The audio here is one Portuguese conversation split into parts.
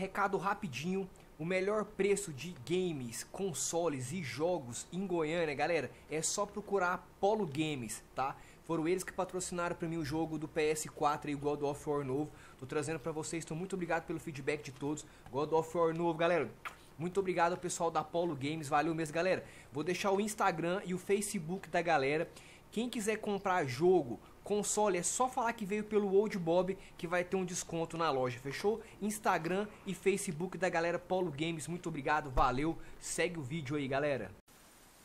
Recado rapidinho, o melhor preço de games, consoles e jogos em Goiânia, galera, é só procurar Polo Games, tá? Foram eles que patrocinaram para mim o jogo do PS4 e o God of War novo. Tô trazendo para vocês, estou muito obrigado pelo feedback de todos. God of War novo, galera. Muito obrigado ao pessoal da Polo Games, valeu mesmo, galera. Vou deixar o Instagram e o Facebook da galera. Quem quiser comprar jogo, console, é só falar que veio pelo Old Bob que vai ter um desconto na loja, fechou? Instagram e Facebook da galera Polo Games, muito obrigado, valeu. Segue o vídeo aí, galera.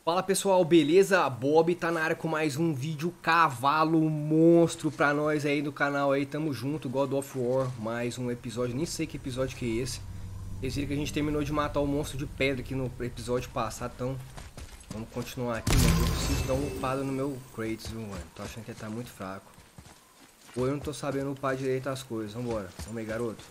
Fala pessoal, beleza? Bob tá na área com mais um vídeo cavalo monstro pra nós aí no canal aí, tamo junto, God of War, mais um episódio, nem sei que episódio que é esse. Vocês viram que a gente terminou de matar o monstro de pedra aqui no episódio passado, então Vamos continuar aqui, mas eu preciso dar uma upada no meu Kratos, viu, mano? Tô achando que ele tá muito fraco. Ou eu não tô sabendo upar direito as coisas. Vambora. Vamos aí, garoto.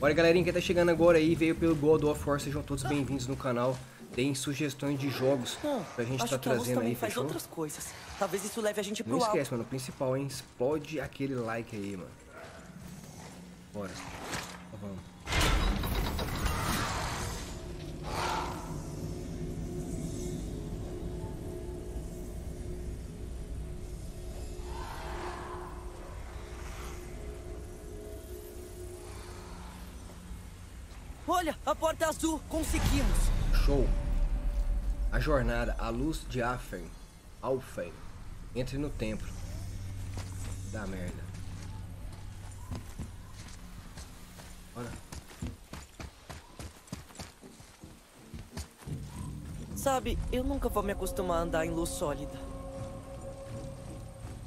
Olha, galerinha que tá chegando agora aí, veio pelo God of War. Sejam todos bem-vindos no canal. Tem sugestões de jogos pra gente tá trazendo aí, faz fechou? outras coisas. Talvez isso leve a gente pro Não esquece, alto. mano. O principal, hein? Explode aquele like aí, mano. Bora. Porta azul. Conseguimos. Show. A jornada, a luz de Afen. Alfen. Entre no templo. Dá merda. Bora. Sabe, eu nunca vou me acostumar a andar em luz sólida.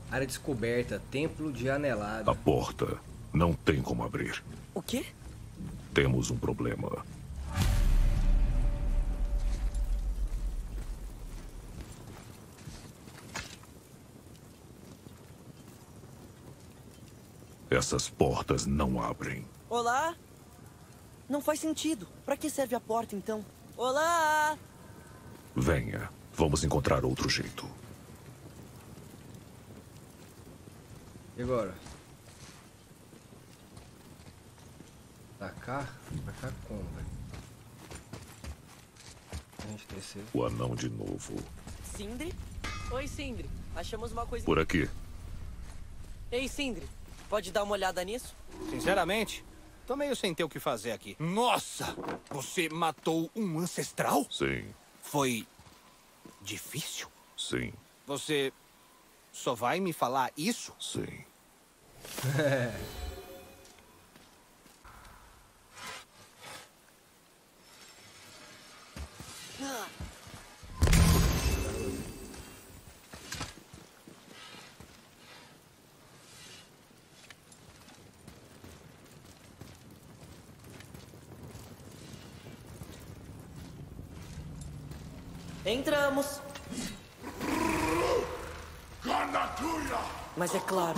Área descoberta, templo de anelada. A porta não tem como abrir. O quê? Temos um problema. Essas portas não abrem. Olá? Não faz sentido. Pra que serve a porta, então? Olá! Venha, vamos encontrar outro jeito. E agora? Pra cá? Pra cá como, velho? A gente descer. O anão de novo. Sindri? Oi, Sindri. Achamos uma coisa... Por aqui. Ei, Sindri. Pode dar uma olhada nisso? Sinceramente, tô meio sem ter o que fazer aqui. Nossa! Você matou um ancestral? Sim, Foi. difícil? sim, Você. só vai me falar isso? sim. Entramos. Mas é claro.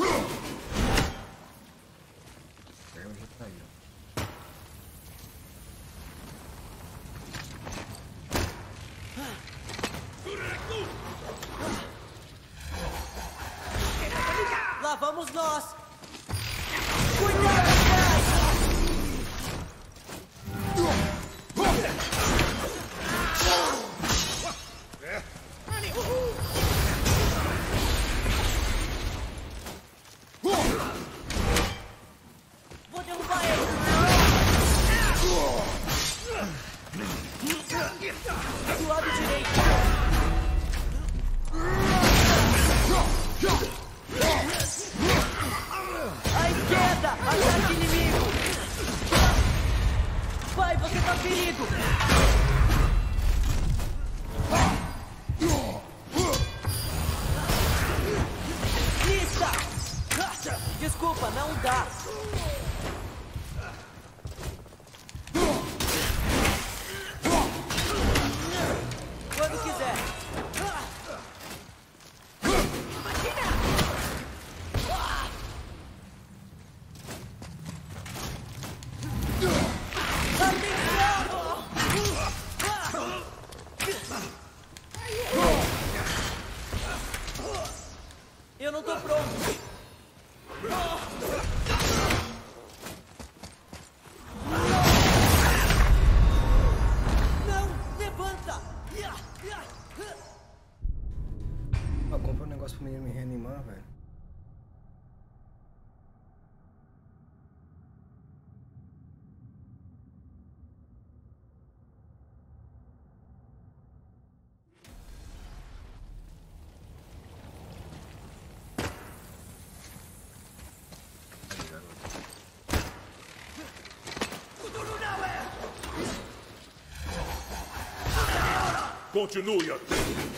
Continue a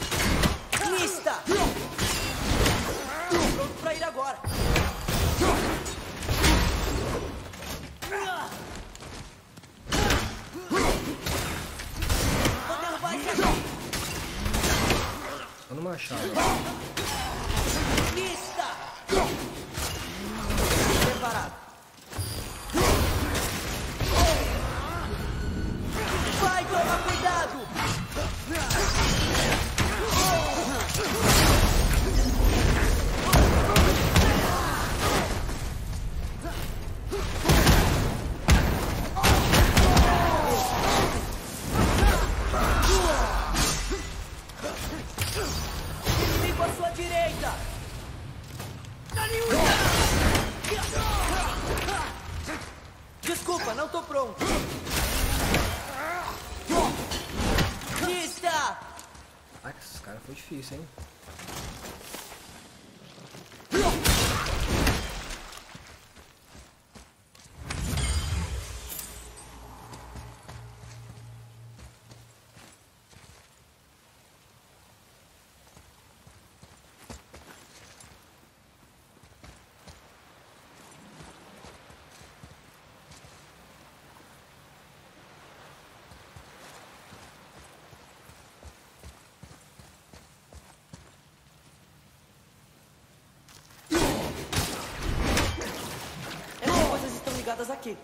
ligadas aqui.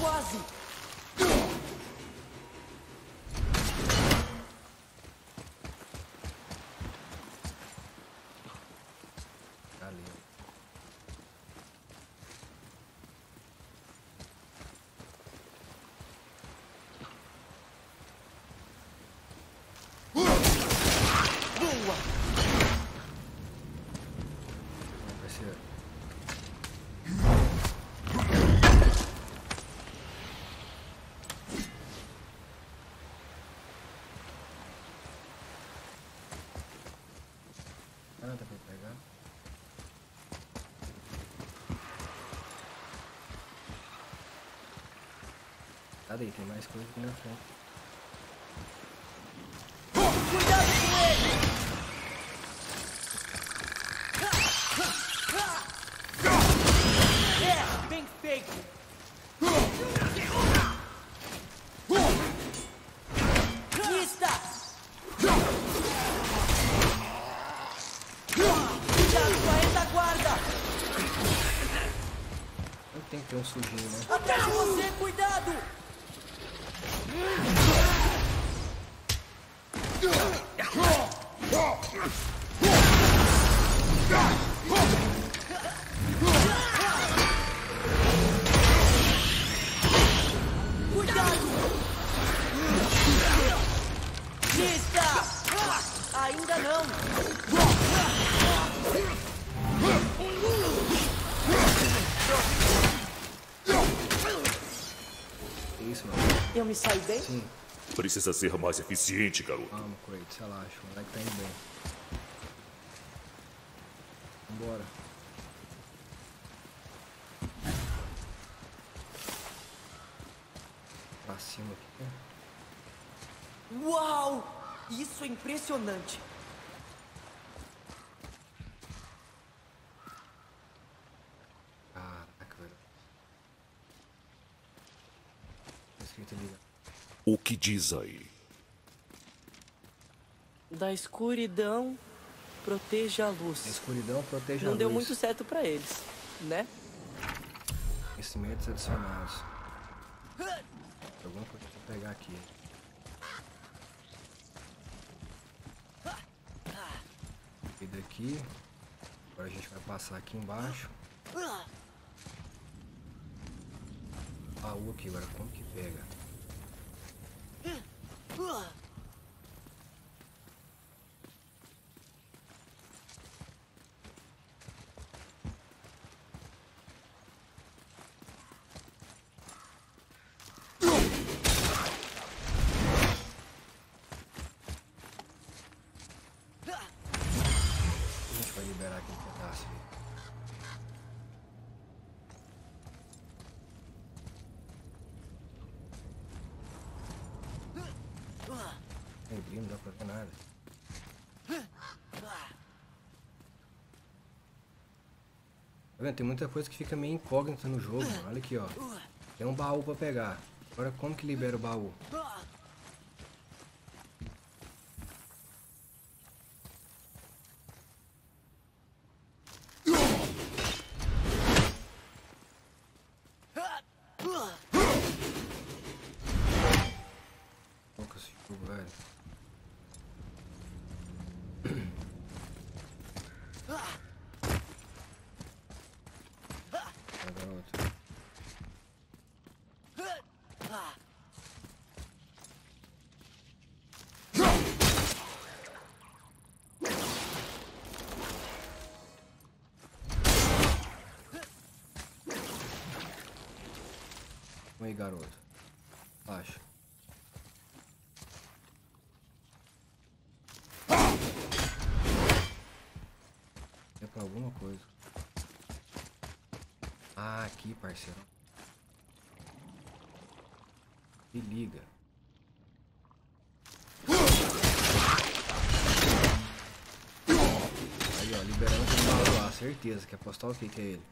Quase! Ali. Boa! Vai ser. Dá pra pegar. Cadê? Tem mais coisa aqui na frente. Que isso, mano? Eu me saí bem? Sim. Precisa ser mais eficiente, garoto. Calma, Kratos, relaxa. O moleque tá indo bem. Vambora. Pra cima aqui. Uau! Isso é impressionante! Caraca, velho. Tá escrito ali. O que diz aí? Da escuridão, proteja a A luz. escuridão protege a Não luz. deu muito certo pra eles, né? Conhecimentos adicionados. Alguma coisa pra pegar aqui. E daqui. Agora a gente vai passar aqui embaixo. Baú aqui, agora como que pega? A gente vai liberar aqui um pedaço. aí. ali, não dá pra ver nada. Tá vendo? Tem muita coisa que fica meio incógnita no jogo. Olha aqui, ó. Tem um baú pra pegar. Agora como que libera o baú? Qual que é esse jogo, velho? Vai, garoto. Vamos aí, garoto. Baixa. É pra alguma coisa. Ah, aqui, parceiro. Se liga. Aí, ó, liberando maluco lá, certeza. Quer apostar o que que é ele?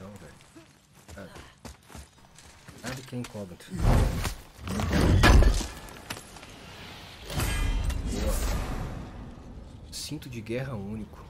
Bichão, velho. Cara. Nada que é incógnito. Boa. Cinto de guerra único.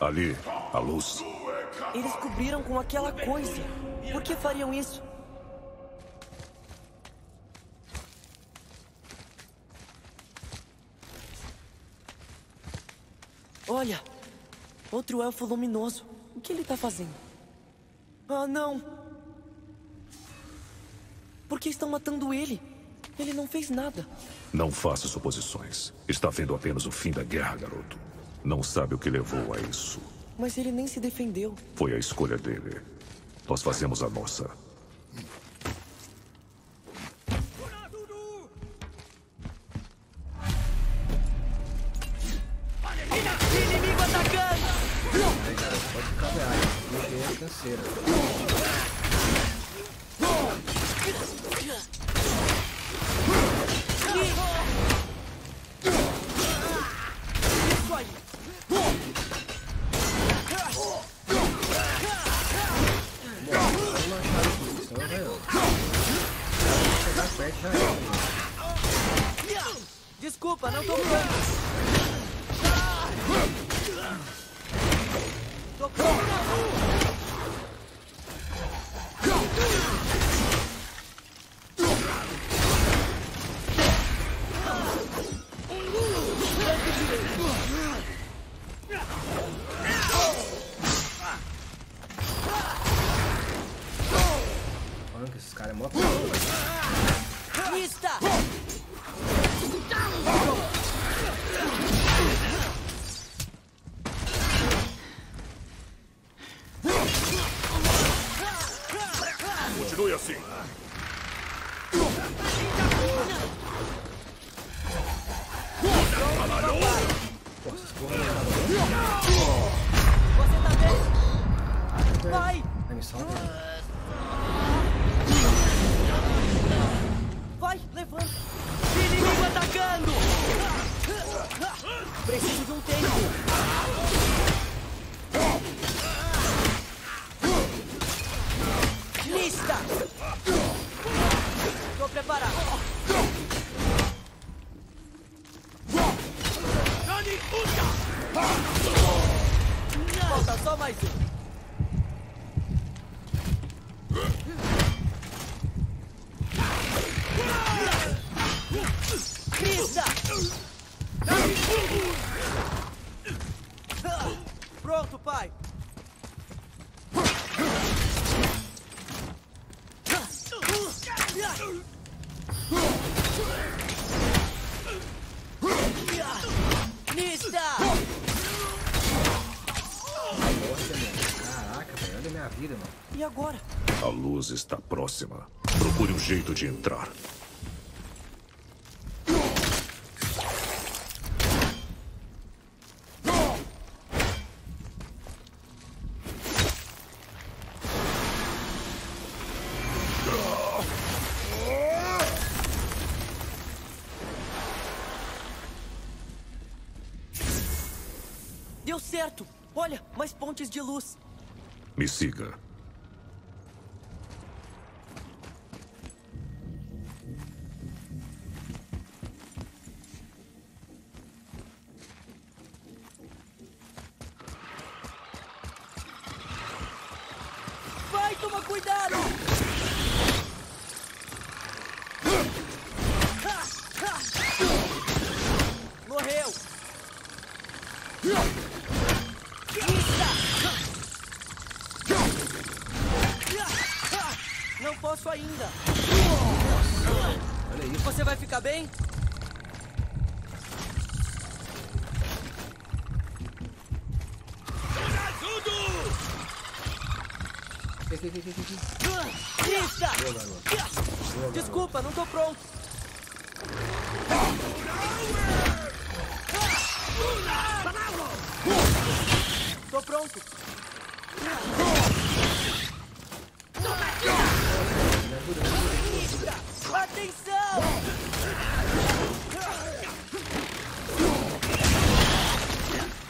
Ali, a luz. Eles cobriram com aquela coisa. Por que fariam isso? Olha! Outro elfo luminoso. O que ele tá fazendo? Ah, não! Por que estão matando ele? Ele não fez nada. Não faça suposições. Está vendo apenas o fim da guerra, garoto. Não sabe o que levou a isso. Mas ele nem se defendeu. Foi a escolha dele. Nós fazemos a nossa. Só mais um. Está próxima. Procure um jeito de entrar. Deu certo! Olha, mais pontes de luz. Me siga. Cuidado! Aqui, Desculpa, não tô pronto. Tô pronto. Atenção!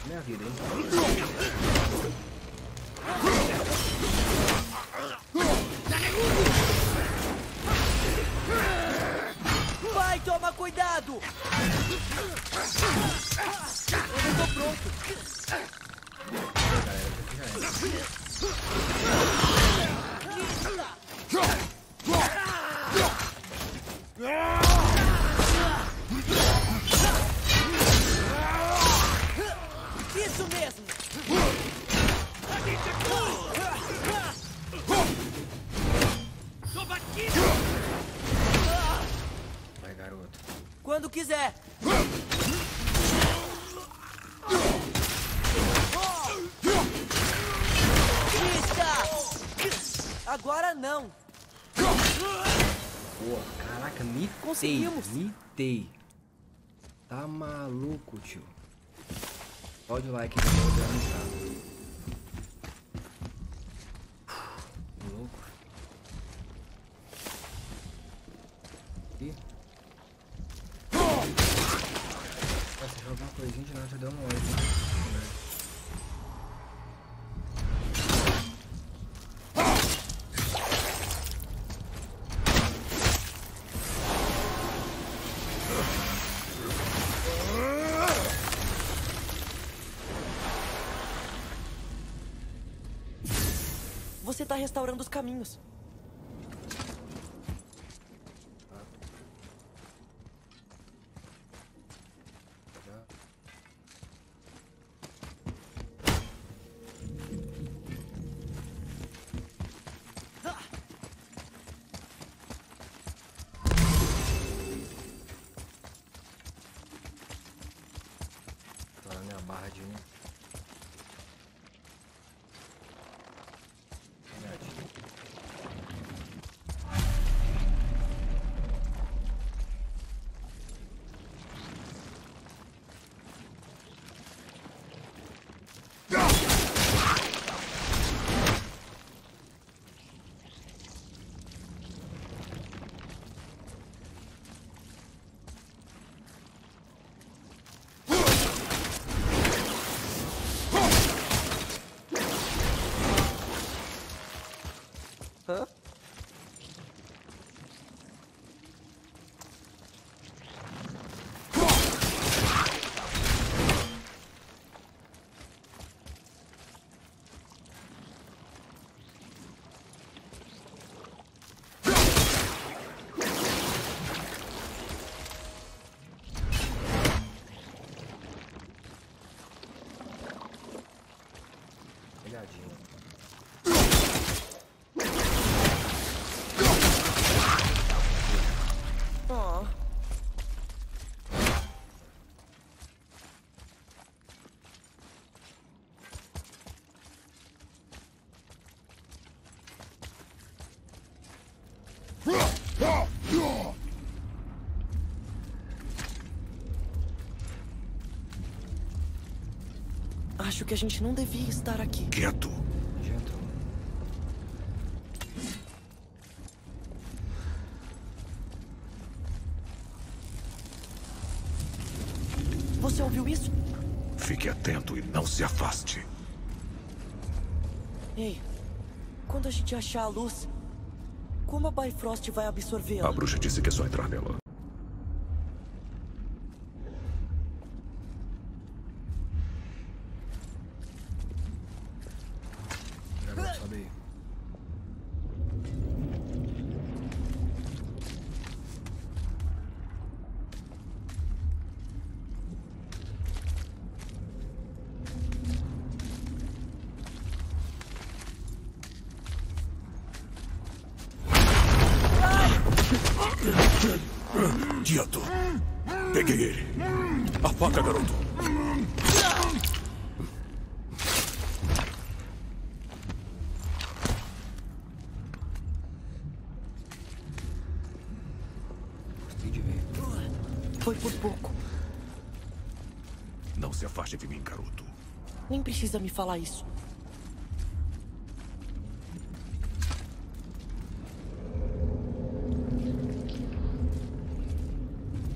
Minha vida, hein? Toma Mitei. Tá maluco, tio. Pode o like eu vou dar Louco. Ih. Nossa, jogar uma coisinha de nada já deu uma hora. Restaurando os caminhos. Já. Tá na minha barra de um. Verdade. Olhadinha. Oh. Acho que a gente não devia estar aqui. Quieto. Entrou. Você ouviu isso? Fique atento e não se afaste. Ei, quando a gente achar a luz, como a Bifrost vai absorvê-la? A bruxa disse que é só entrar nela. Garoto, sobe aí. Quieto. Peguei ele. Apaga, garoto. Gostei de ver. Foi por pouco. Não se afaste de mim, garoto. Nem precisa me falar isso.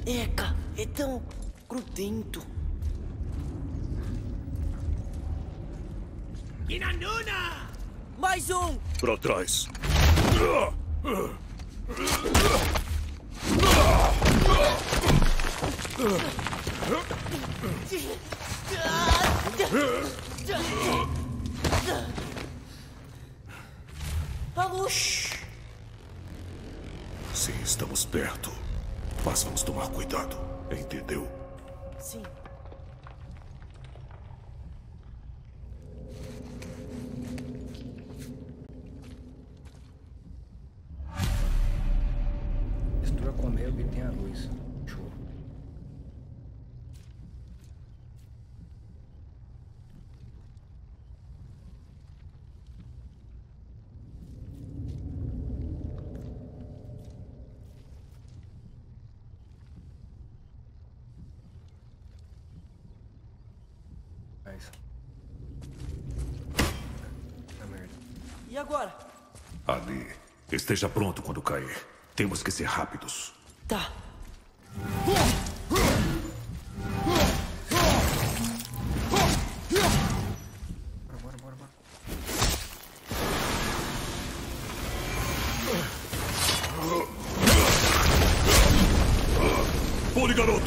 Eca, é tão grudento. Mais um! Pra trás. Mistura com a melga e tem a luz. Show. É isso. Merda. E agora? Ali. Esteja pronto quando cair. Temos que ser rápidos. Tá. Bora, bora, bora, bora. Pule, garoto!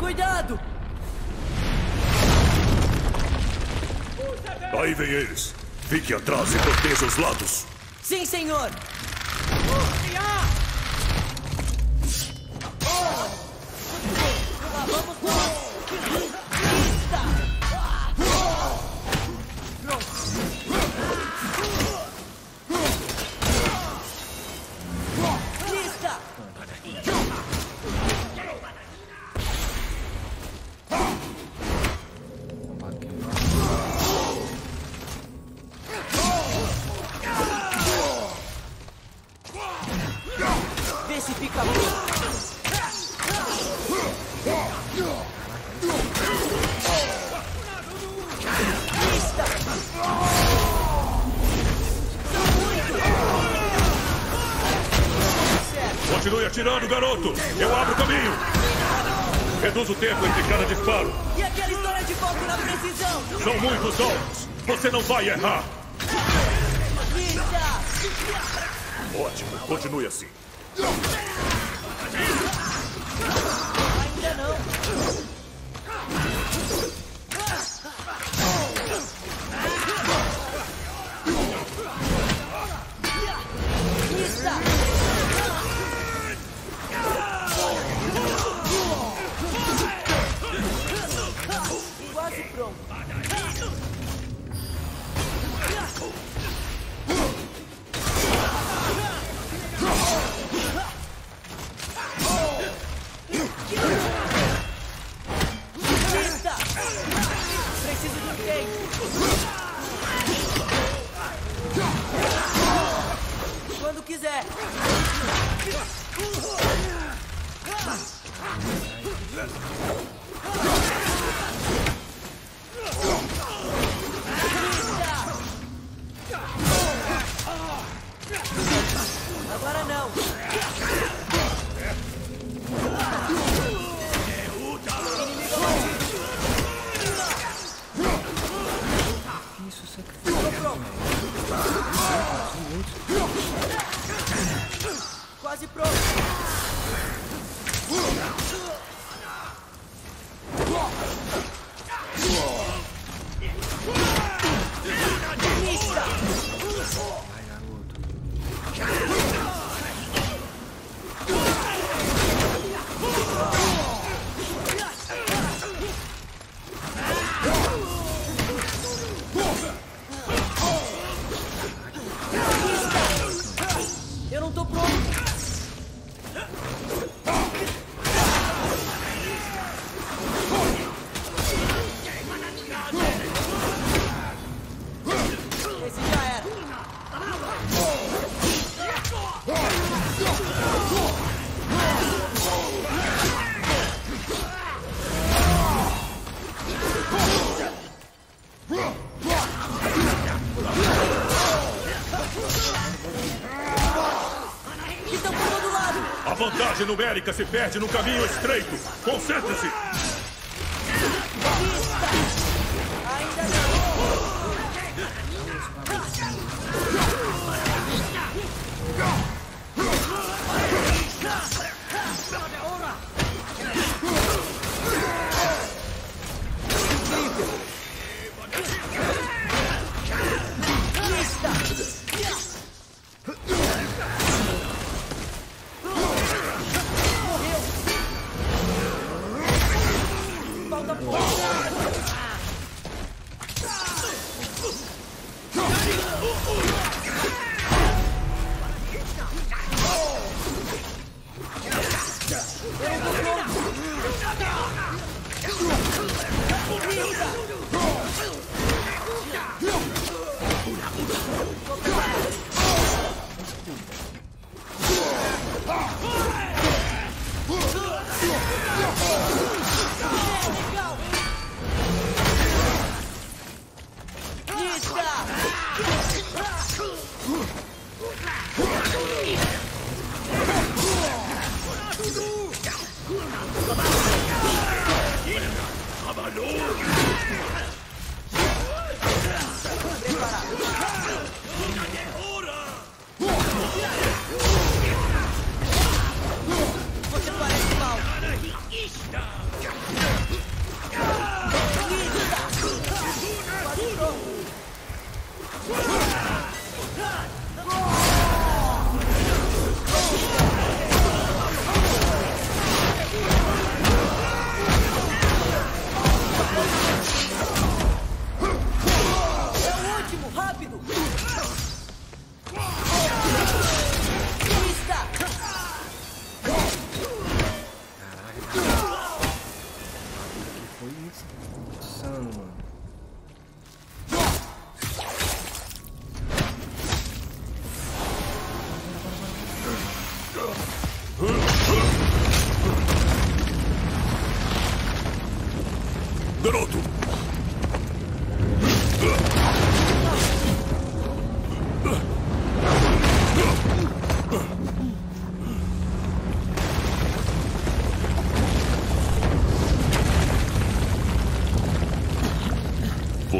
Cuidado! Aí vem eles. Fique atrás e proteja os lados. Sim, Eu abro o caminho! Reduz o tempo entre cada disparo. E aquela história de foco na precisão? São muitos alvos. Você não vai errar. Ótimo. Continue assim. Numérica se perde no caminho estreito. Concentre-se!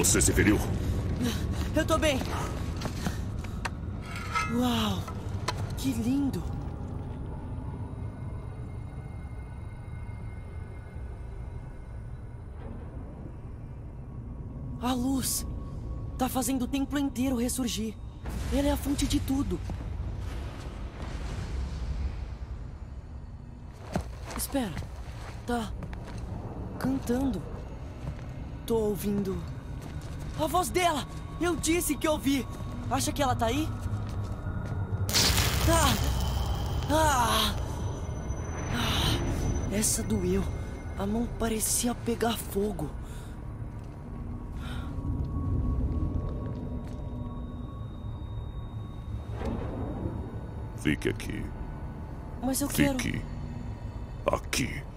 Você se feriu? Eu tô bem. Uau! Que lindo! A luz tá fazendo o templo inteiro ressurgir. Ela é a fonte de tudo. Espera. Tá cantando. Tô ouvindo a voz dela! Eu disse que ouvi! Acha que ela tá aí? Ah! Ah! ah. Essa doeu. A mão parecia pegar fogo. Fique aqui. Mas eu Fique quero. Fique aqui.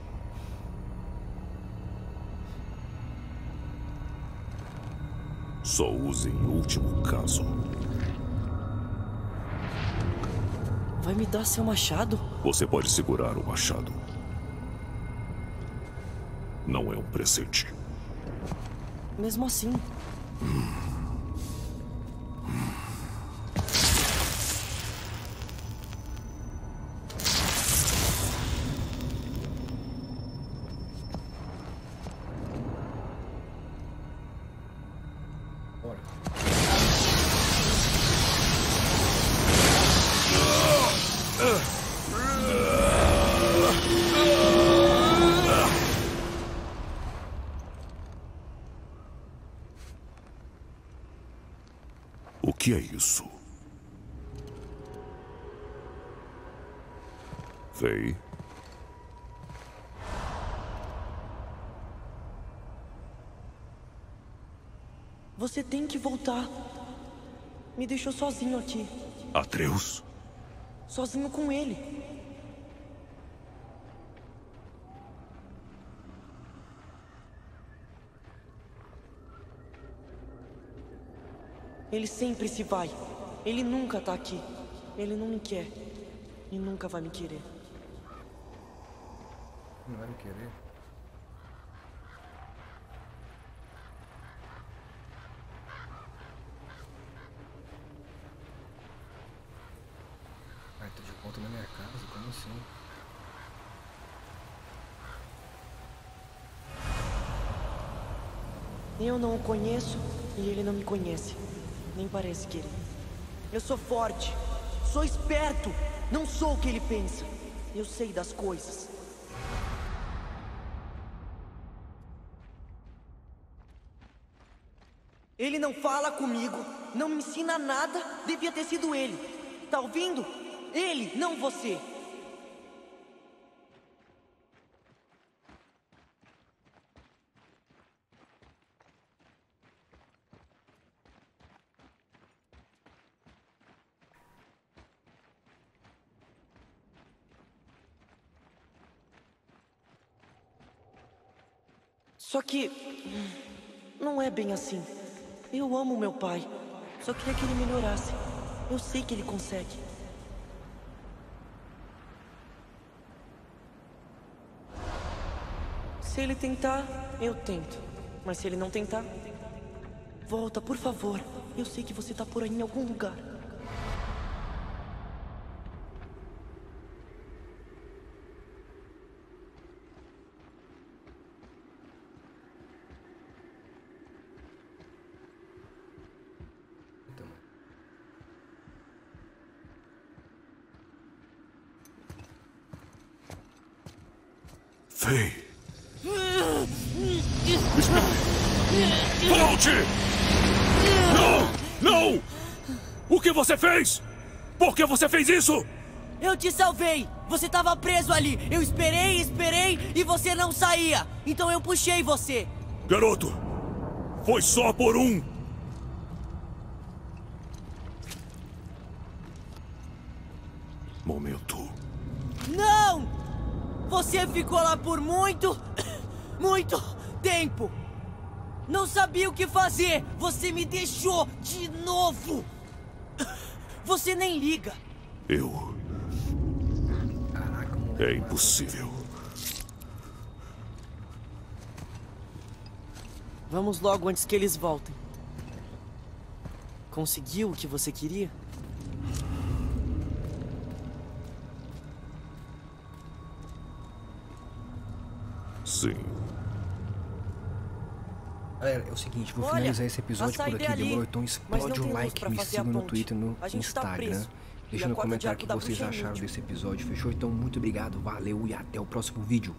Só use em último caso. Vai me dar seu machado? Você pode segurar o machado. Não é um presente. Mesmo assim. Bora. O que é isso? Vem. Você tem que voltar. Me deixou sozinho aqui. Atreus? Sozinho com ele. Ele sempre se vai. Ele nunca tá aqui. Ele não me quer. E nunca vai me querer. Não vai me querer. Ai, tô de volta na minha casa, como assim? Eu não o conheço e ele não me conhece. Nem parece querer. Eu sou forte. Sou esperto. Não sou o que ele pensa. Eu sei das coisas. Ele não fala comigo, não me ensina nada, devia ter sido ele. Tá ouvindo? Ele, não você. Só que. Não é bem assim. Eu amo meu pai. Só queria que ele melhorasse. Eu sei que ele consegue. Se ele tentar, eu tento. Mas se ele não tentar. Volta, por favor. Eu sei que você tá por aí em algum lugar. Então, Vem. Espere. Volte! Não! Não! O que você fez? Por que você fez isso? Eu te salvei! Você tava preso ali! Eu esperei, esperei e você não saía! Então eu puxei você! Garoto, foi só por um. Momento. Não! Você ficou lá por muito, muito tempo! Não sabia o que fazer! Você me deixou de novo! Você nem liga! Eu. É impossível. Vamos logo antes que eles voltem. Conseguiu o que você queria? Sim. Galera, é o seguinte, vou Olha, finalizar esse episódio por aqui. Demorou? Então explode um luz like, me siga no. Twitter, no tá Instagram. preso. Deixa no comentário o que da vocês acharam desse episódio, fechou? Então muito obrigado, valeu e até o próximo vídeo.